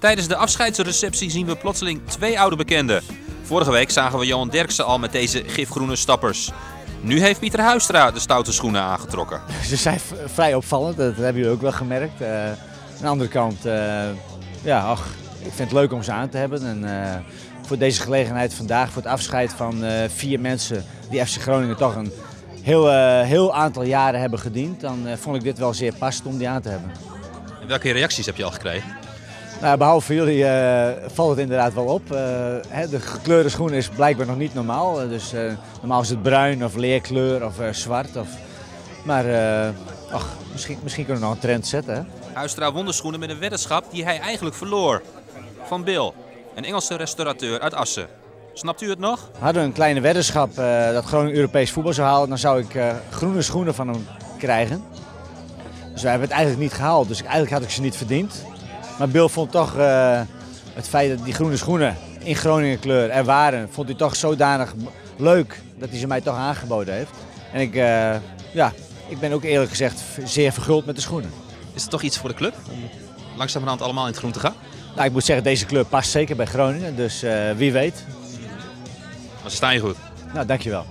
Tijdens de afscheidsreceptie zien we plotseling twee oude bekenden. Vorige week zagen we Johan Derksen al met deze gifgroene stappers. Nu heeft Pieter Huistra de stoute schoenen aangetrokken. Ze zijn vrij opvallend, dat hebben jullie ook wel gemerkt. Eh, aan de andere kant, eh, ja, ach, ik vind het leuk om ze aan te hebben. En eh, voor deze gelegenheid vandaag, voor het afscheid van eh, vier mensen die FC Groningen toch een heel, heel aantal jaren hebben gediend, dan vond ik dit wel zeer passend om die aan te hebben. En welke reacties heb je al gekregen? Nou, behalve voor jullie eh, valt het inderdaad wel op. Eh, hè, de gekleurde schoen is blijkbaar nog niet normaal. Eh, dus normaal is het bruin of leerkleur of zwart. Of... Maar ach, misschien, misschien kunnen we nog een trend zetten. Hè? Huistra won de schoenen met een weddenschap die hij eigenlijk verloor. Van Bill, een Engelse restaurateur uit Assen. Snapt u het nog? Hadden we een kleine weddenschap dat Groningen Europees voetbal zou halen, dan zou ik groene schoenen van hem krijgen. Dus wij hebben het eigenlijk niet gehaald, dus eigenlijk had ik ze niet verdiend. Maar Bill vond toch eh, het feit dat die groene schoenen in Groningen kleur er waren, vond hij toch zodanig leuk dat hij ze mij toch aangeboden heeft. En ik, eh, ja, ik ben ook eerlijk gezegd zeer verguld met de schoenen. Is het toch iets voor de club? Om langzamerhand allemaal in het groen te gaan? Nou, ik moet zeggen, deze kleur past zeker bij Groningen, dus eh, wie weet. Maar ze staan je goed. Nou, dankjewel.